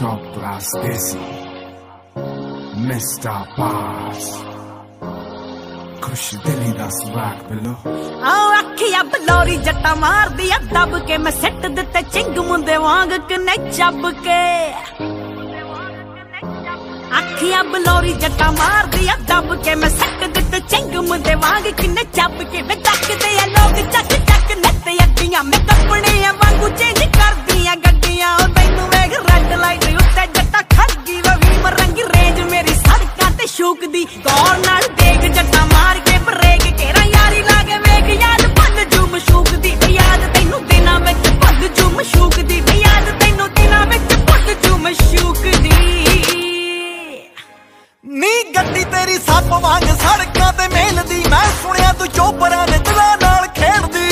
top class desi Mr. Boss ਖੁਸ਼ ਦਿਲੀ ਦਾ ਸਵਾਗ ਬਿਲੋ ਆ ਅੱਖੀਆਂ ਬਲੋਰੀ ਜੱਟਾ ਮਾਰਦੀ ਆ, ਦੱਬ ਕੇ ਮੈਂ ਸਿੱਟ ਦਿੱਤੇ ਚਿੰਗ ਮੁੰਦੇ ਵਾਂਗ ਕਿਨੇ ਚੱਬ ਕੇ। ਅੱਖੀਆਂ ਬਲੋਰੀ ਜੱਟਾ ਮਾਰਦੀ ਆ, ਦੱਬ ਕੇ ਮੈਂ ਸਿੱਟ ਦਿੱਤੇ ਚਿੰਗ ਮੁੰਦੇ ਵਾਂਗ ਕਿਨੇ ਚੱਬ ਕੇ। ਗੱਡੀ ਸੱਪ ਵਾਂਗ ਸੜਕਾਂ ਤੇ ਮੇਲਦੀ, ਮੈਂ ਸੁਣਿਆ ਤੂੰ ਚੋਪਰਾਂ ਦੇ ਦਿਲਾਂ ਨਾਲ ਖੇਡਦੀ।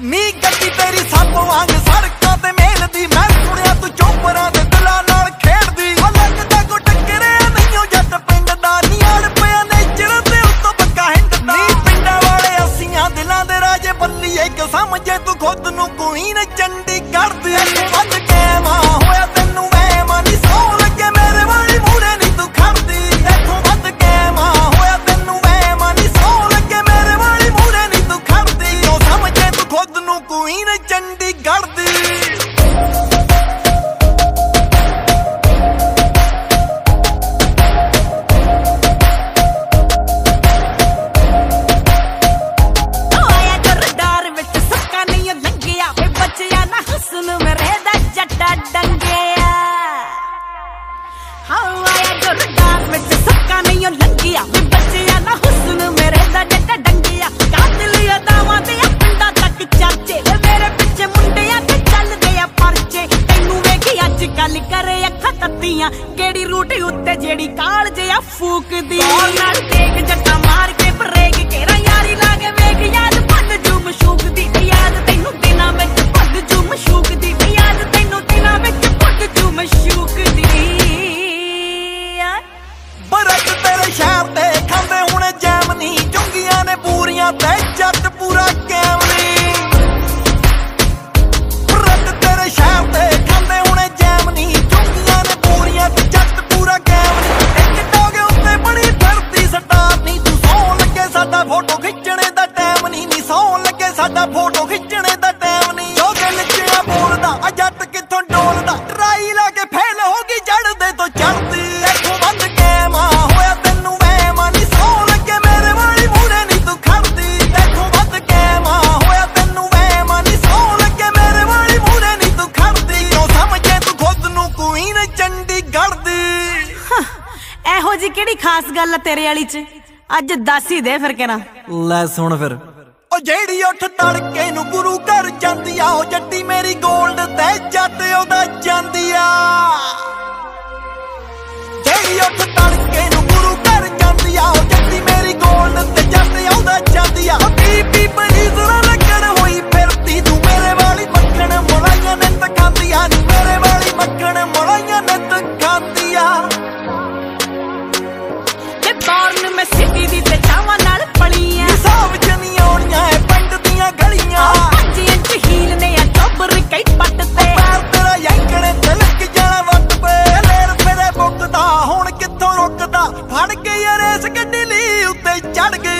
ਨੀ ਗੱਡੀ ਤੇਰੀ ਸੱਪ ਵਾਂਗ ਸੜਕਾਂ ਤੇ ਮੇਲਦੀ, ਮੈਂ ਸੁਣਿਆ ਤੂੰ ਚੋਪਰਾਂ ਦੇ ਦਿਲਾਂ ਨਾਲ ਖੇਡਦੀ। ਉਹ ਲੱਗਦਾ ਕੋ ਟੱਕਰਿਆ ਨਹੀਂਓ ਜੱਟ ਪਿੰਡ ਦਾ ਨਿਆਣ ਪਿਆ ਨੇਚਰ ਤੇ ਉੱਤੋਂ ਪੱਕਾ ਹਿੰਡਦਾ। ਨੀ ਪਿੰਡਾਂ ਵਾਲੇ ਅਸੀਆਂ ਦਿਲਾਂ ਦੇ ਰਾਜੇ ਬੱਲੀਏ ਕਿ ਸਮਝੇ ਤੂੰ ਖੁਦ ਨੂੰ ਕੁਈਨ ਚੰਡੀਗੜ੍ਹ ਦੀ। ਵੱਜ ਅੱਖਾਂ ਤੱਤੀਆਂ ਕਿਹੜੀ ਰੂਟ ਉੱਤੇ ਜਿਹੜੀ ਕਾਲ ਜਿਆ ਫੂਕਦੀ? ਨਾਲ ਦੇਖ ਜੱਟਾ ਮਾਰ ਕੇ ਬ੍ਰੇਕ ਕੇਰਾ ਯਾਰੀ ਲਾ ਕੇ ਵੇਖ। ਯਾਦ ਭੁੱਲ ਜੂ ਮਸ਼ੂਕ ਦੀ ਯਾਦ ਤੈਨੂੰ ਦਿਨਾਂ ਵਿੱਚ ਭੁੱਲ ਜੂ ਮਸ਼ੂਕ ਦੀ ਯਾਦ ਤੈਨੂੰ ਦਿਨਾਂ ਵਿੱਚ ਭੁੱਲ ਜੂ ਮਸ਼ੂਕ ਦੀ ਬਰਕ ਤੇਰੇ ਸ਼ਹਿਰ ਤੇ ਖਾਂਦੇ ਹੁਣ ਨਹੀਂ ਚੁੰਗੀਆਂ ਨੇ ਪੂਰੀਆਂ ਤੇ ਜੱਟ ਜੀ ਕਿਹੜੀ ਖਾਸ ਗੱਲ ਆ ਤੇਰੇ ਵਾਲੀ ਚ? ਅੱਜ ਦੱਸ ਹੀ ਦੇ ਫਿਰ ਕਿਹਨਾਂ ਲੈ ਸੁਣ ਫਿਰ। ਉਹ ਜਿਹੜੀ ਉੱਠ ਤੜਕੇ ਨੂੰ ਗੁਰੂ ਘਰ ਜਾਂਦੀ ਆ ਉਹ ਜੱਟੀ ਮੇਰੀ 골ਡ ਤੇ ਜੱਟ ਉਹਦਾ ਜਾਂਦੀ ਆ। ਇਸ ਗੱਡੀ ਲਈ ਉੱਤੇ ਚੜ ਗਏ